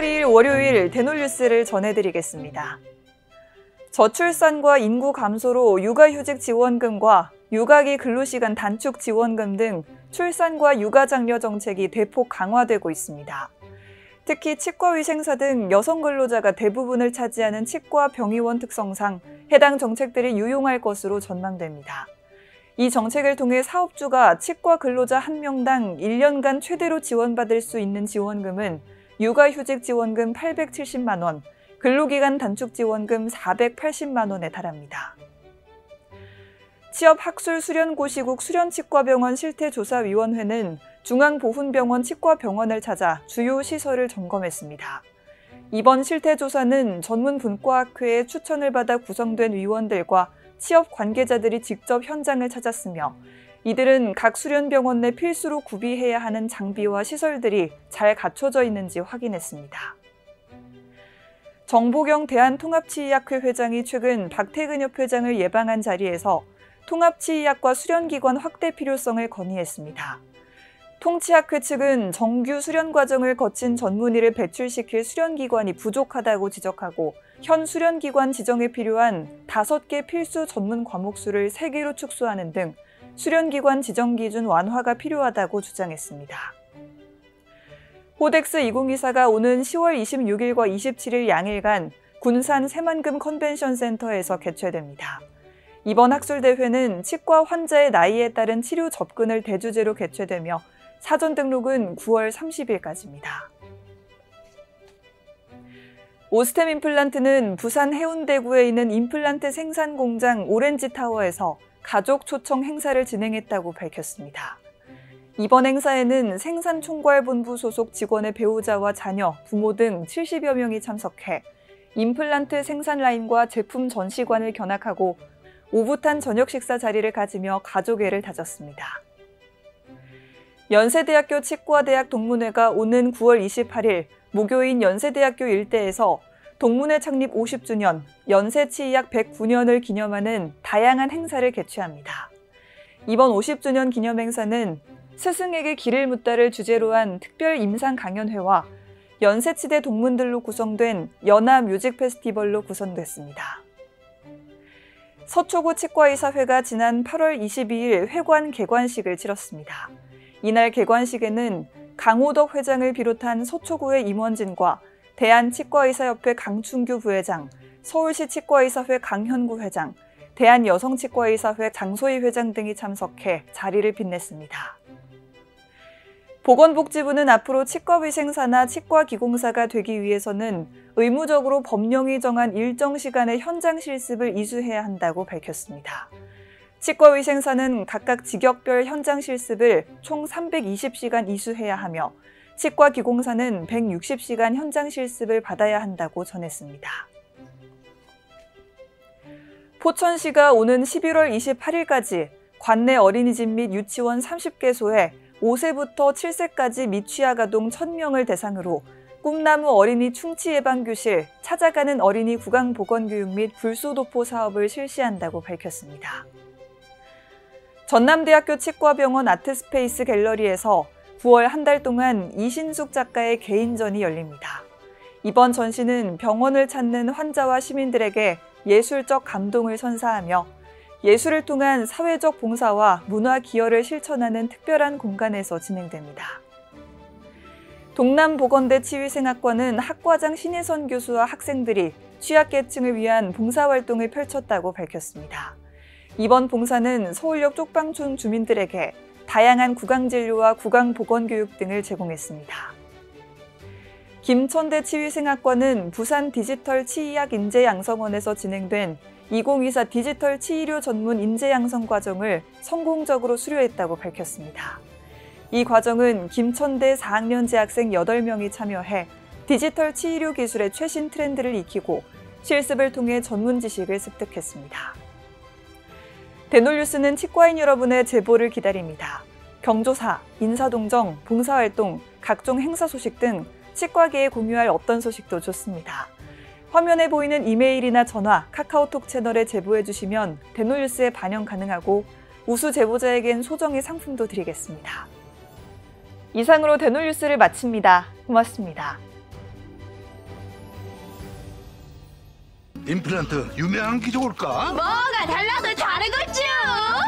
10월 2일 월요일 대놀뉴스를 전해드리겠습니다. 저출산과 인구 감소로 육아휴직 지원금과 육아기 근로시간 단축 지원금 등 출산과 육아장려 정책이 대폭 강화되고 있습니다. 특히 치과위생사 등 여성 근로자가 대부분을 차지하는 치과 병의원 특성상 해당 정책들이 유용할 것으로 전망됩니다. 이 정책을 통해 사업주가 치과 근로자 1명당 1년간 최대로 지원받을 수 있는 지원금은 육아휴직 지원금 870만 원, 근로기간 단축 지원금 480만 원에 달합니다. 취업학술수련고시국 수련치과병원 실태조사위원회는 중앙보훈병원 치과병원을 찾아 주요 시설을 점검했습니다. 이번 실태조사는 전문 분과학회의 추천을 받아 구성된 위원들과 취업 관계자들이 직접 현장을 찾았으며 이들은 각 수련병원 내 필수로 구비해야 하는 장비와 시설들이 잘 갖춰져 있는지 확인했습니다. 정보경 대한통합치의학회 회장이 최근 박태근 협 회장을 예방한 자리에서 통합치의학과 수련기관 확대 필요성을 건의했습니다. 통치학회 측은 정규 수련 과정을 거친 전문의를 배출시킬 수련기관이 부족하다고 지적하고 현 수련기관 지정에 필요한 5개 필수 전문 과목 수를 3개로 축소하는 등 수련기관 지정 기준 완화가 필요하다고 주장했습니다. 호덱스 2024가 오는 10월 26일과 27일 양일간 군산 새만금 컨벤션 센터에서 개최됩니다. 이번 학술대회는 치과 환자의 나이에 따른 치료 접근을 대주제로 개최되며 사전 등록은 9월 30일까지입니다. 오스템 임플란트는 부산 해운대구에 있는 임플란트 생산 공장 오렌지 타워에서 가족 초청 행사를 진행했다고 밝혔습니다. 이번 행사에는 생산총괄본부 소속 직원의 배우자와 자녀, 부모 등 70여 명이 참석해 임플란트 생산 라인과 제품 전시관을 견학하고 오붓한 저녁 식사 자리를 가지며 가족애를 다졌습니다. 연세대학교 치과대학 동문회가 오는 9월 28일 목요인 연세대학교 일대에서 동문회 창립 50주년, 연세치의학 109년을 기념하는 다양한 행사를 개최합니다. 이번 50주년 기념 행사는 스승에게 길을 묻다를 주제로 한 특별 임상 강연회와 연세치대 동문들로 구성된 연합 뮤직 페스티벌로 구성됐습니다. 서초구 치과의사회가 지난 8월 22일 회관 개관식을 치렀습니다. 이날 개관식에는 강호덕 회장을 비롯한 서초구의 임원진과 대한치과의사협회 강춘규 부회장, 서울시 치과의사회 강현구 회장, 대한여성치과의사회 장소희 회장 등이 참석해 자리를 빛냈습니다. 보건복지부는 앞으로 치과위생사나 치과기공사가 되기 위해서는 의무적으로 법령이 정한 일정 시간의 현장 실습을 이수해야 한다고 밝혔습니다. 치과위생사는 각각 직역별 현장 실습을 총 320시간 이수해야 하며 치과 기공사는 160시간 현장 실습을 받아야 한다고 전했습니다. 포천시가 오는 11월 28일까지 관내 어린이집 및 유치원 30개소에 5세부터 7세까지 미취학 아동 1000명을 대상으로 꿈나무 어린이 충치 예방 교실, 찾아가는 어린이 구강 보건 교육 및 불소도포 사업을 실시한다고 밝혔습니다. 전남대학교 치과병원 아트스페이스 갤러리에서 9월 한 달 동안 이신숙 작가의 개인전이 열립니다. 이번 전시는 병원을 찾는 환자와 시민들에게 예술적 감동을 선사하며 예술을 통한 사회적 봉사와 문화 기여를 실천하는 특별한 공간에서 진행됩니다. 동남보건대 치위생학과는 학과장 신혜선 교수와 학생들이 취약계층을 위한 봉사활동을 펼쳤다고 밝혔습니다. 이번 봉사는 서울역 쪽방촌 주민들에게 다양한 구강진료와 구강보건교육 등을 제공했습니다. 김천대 치위생학과는 부산 디지털 치의학 인재양성원에서 진행된 2024 디지털 치의료 전문 인재양성 과정을 성공적으로 수료했다고 밝혔습니다. 이 과정은 김천대 4학년 재학생 8명이 참여해 디지털 치의료 기술의 최신 트렌드를 익히고 실습을 통해 전문 지식을 습득했습니다. 대놀뉴스는 치과인 여러분의 제보를 기다립니다. 경조사, 인사동정, 봉사활동, 각종 행사 소식 등 치과계에 공유할 어떤 소식도 좋습니다. 화면에 보이는 이메일이나 전화, 카카오톡 채널에 제보해 주시면 대놀뉴스에 반영 가능하고 우수 제보자에겐 소정의 상품도 드리겠습니다. 이상으로 대놀뉴스를 마칩니다. 고맙습니다. 임플란트 유명한 게 좋을까? 뭐가 달라도 다르겠죠?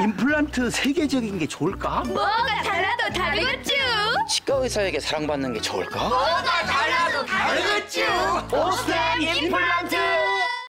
임플란트 세계적인 게 좋을까? 뭐가 달라도 다르겠죠? 치과 의사에게 사랑받는 게 좋을까? 뭐가 달라도 다르겠죠? 오스템 임플란트!